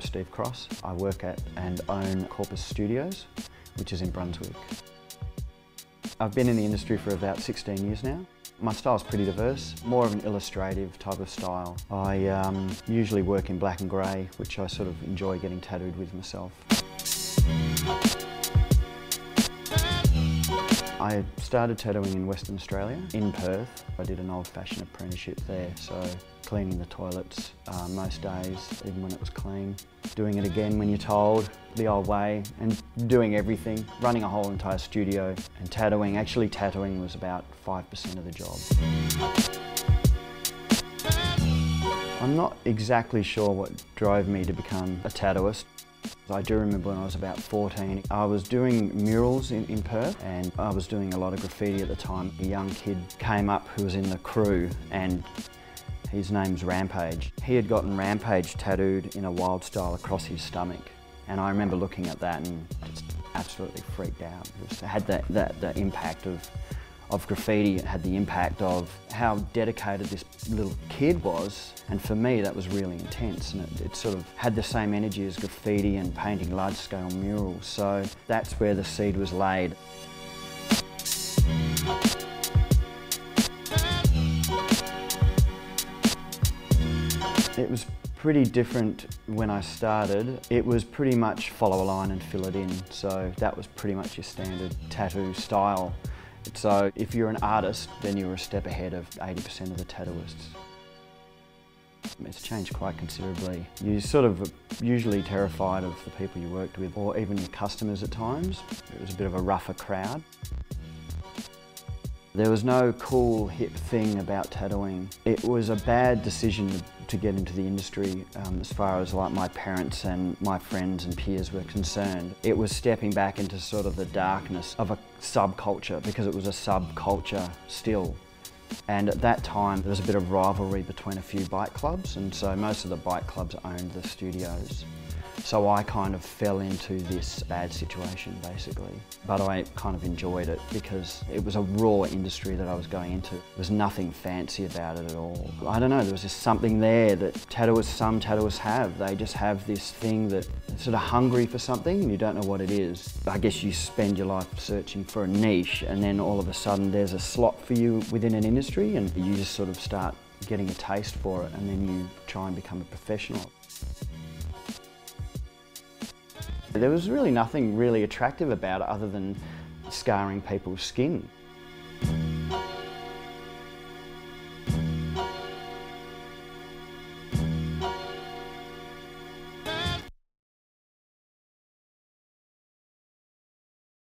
Steve Cross. I work at and own Corpus Studios, which is in Brunswick. I've been in the industry for about 16 years now. My style's pretty diverse, more of an illustrative type of style. I um, usually work in black and grey, which I sort of enjoy getting tattooed with myself. I started tattooing in Western Australia, in Perth. I did an old-fashioned apprenticeship there, so cleaning the toilets uh, most days, even when it was clean. Doing it again when you're told, the old way, and doing everything. Running a whole entire studio and tattooing. Actually, tattooing was about 5% of the job. I'm not exactly sure what drove me to become a tattooist. I do remember when I was about 14, I was doing murals in, in, Perth and I was doing a lot of graffiti at the time. A young kid came up who was in the crew and his name's Rampage. He had gotten Rampage tattooed in a wild style across his stomach and I remember looking at that and just absolutely freaked out. It, had that, that, that impact of of graffiti had the impact of how dedicated this little kid was and for me that was really intense and it, it, sort of had the same energy as graffiti and painting large scale murals so that's where the seed was laid. It was pretty different when I started. It was pretty much follow a line and fill it in so that was pretty much your standard tattoo style. So if you're an artist, then you're a step ahead of 80% of the tattooists. It's changed quite considerably. You're sort of usually terrified of the people you worked with or even your customers at times. It was a bit of a rougher crowd. There was no cool, hip thing about tattooing. It was a bad decision to get into the industry um, as far as like my parents and my friends and peers were concerned. It was stepping back into sort of the darkness of a subculture because it was a subculture still. And at that time, there was a bit of rivalry between a few bike clubs, and so most of the bike clubs owned the studios. So I kind of fell into this bad situation basically. But I kind of enjoyed it because it was a raw industry that I was going into. There was nothing fancy about it at all. I don't know, there was just something there that tattooists, some tattooists have. They just have this thing that sort of hungry for something and you don't know what it is. I guess you spend your life searching for a niche and then all of a sudden there's a slot for you within an industry and you just sort of start getting a taste for it and then you try and become a professional. There was really nothing really attractive about it other than scarring people's skin.